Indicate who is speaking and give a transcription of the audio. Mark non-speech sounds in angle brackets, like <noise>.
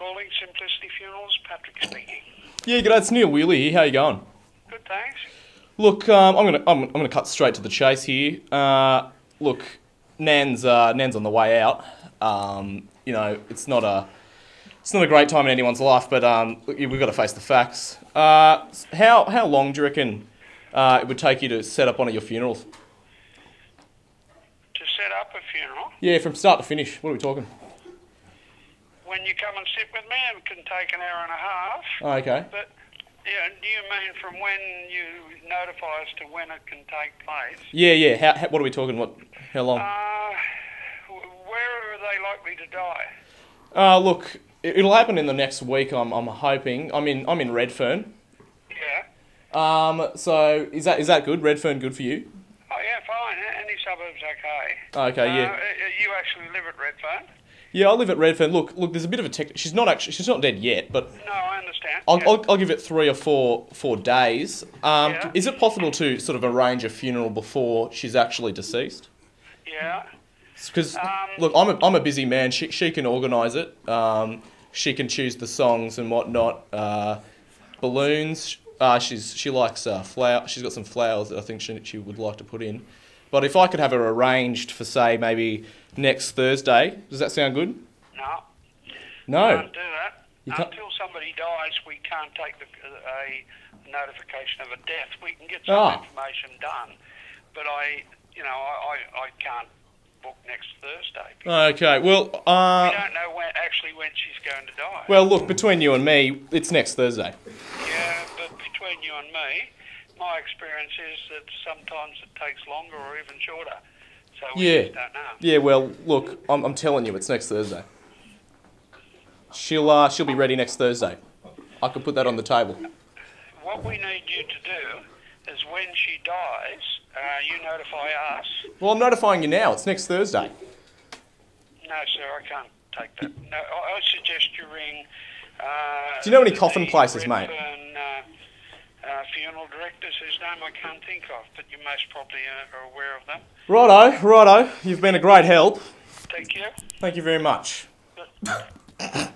Speaker 1: Simplicity Funerals, Patrick speaking.
Speaker 2: Yeah, good. It's Neil Wheeler here. How you going?
Speaker 1: Good, thanks.
Speaker 2: Look, um, I'm gonna I'm, I'm gonna cut straight to the chase here. Uh, look, Nan's uh, Nan's on the way out. Um, you know, it's not a it's not a great time in anyone's life, but um, we've got to face the facts. Uh, how how long do you reckon uh, it would take you to set up one of your funerals?
Speaker 1: To set up a funeral,
Speaker 2: Yeah, from start to finish. What are we talking?
Speaker 1: When you come and sit with me, it can take an hour and a half.
Speaker 2: Oh, okay.
Speaker 1: But yeah, do you mean from when you notify us to when it can take place?
Speaker 2: Yeah, yeah. How, how what are we talking? What? How long?
Speaker 1: Uh, wh- where are they likely to die?
Speaker 2: Uh, look, it- it'll happen in the next week. I'm, I'm hoping. I'm in I'm in Redfern.
Speaker 1: Yeah.
Speaker 2: Um, so is that is that good? Redfern good for you?
Speaker 1: Oh yeah, fine. Any suburb's okay.
Speaker 2: Okay, yeah.
Speaker 1: Uh, uh, you actually live at Redfern?
Speaker 2: Yeah, I live at Redfern. Look, look. There's a bit of a tech. She's not actually. She's not dead yet, but
Speaker 1: No, I understand.
Speaker 2: I'll,
Speaker 1: yeah.
Speaker 2: I'll, I'll give it three or four four days. Um,
Speaker 1: Yeah.
Speaker 2: Is it possible to sort of arrange a funeral before she's actually deceased?
Speaker 1: yeah.
Speaker 2: Because
Speaker 1: Um,
Speaker 2: look, I'm a, I'm a busy man. She she can organise it. Um, she can choose the songs and whatnot. Uh, balloons. Uh, she's she likes uh, flower. She's got some flowers that I think she she would like to put in. But if I could have her arranged for say maybe next Thursday, does that sound good?
Speaker 1: No.
Speaker 2: No.
Speaker 1: Can't do that. Until somebody dies, we can't take the, a notification of a death. We can get some
Speaker 2: Ah.
Speaker 1: information done, but I, you know, I, I, I can't book next Thursday.
Speaker 2: Okay. Well.
Speaker 1: we
Speaker 2: Uh,
Speaker 1: don't know when actually when she's going to die.
Speaker 2: well, look. Between you and me, it's next Thursday.
Speaker 1: yeah, but between you and me, my experience is that sometimes it takes longer or even shorter. So we
Speaker 2: Yeah. Yeah. Well, look. I'm, I'm telling you, it's next Thursday. She'll uh, she'll be ready next Thursday. I could put that on the table.
Speaker 1: What we need you to do is when she dies, uh, you notify us.
Speaker 2: Well, I'm notifying you now. It's next Thursday.
Speaker 1: No, sir, I can't take that. No, I, I suggest you ring. Uh,
Speaker 2: Do you know any coffin places, mate?
Speaker 1: Redfern, Uh, uh, funeral directors, whose name I can't think of, but you most probably are aware of them.
Speaker 2: Righto, righto. You've been a great help.
Speaker 1: Thank you.
Speaker 2: Thank you very much. <coughs>